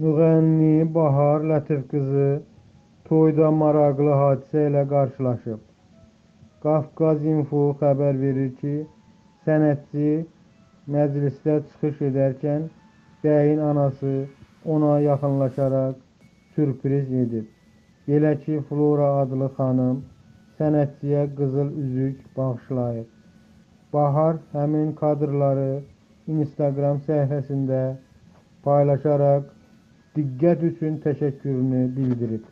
Müğənni Bahar Lətif qızı toyda maraqlı hadisə ilə qarşılaşıb. Qafqaz Info xəbər verir ki, sənətçi məclisdə çıxış edərkən bəyin anası ona yaxınlaşaraq sürpriz edib. Belə ki, Flora adlı xanım sənətçiyə qızıl üzük bağışlayıb. Bahar həmin kadrları Instagram səhifəsində paylaşaraq dikkat için teşekkürünü bildirip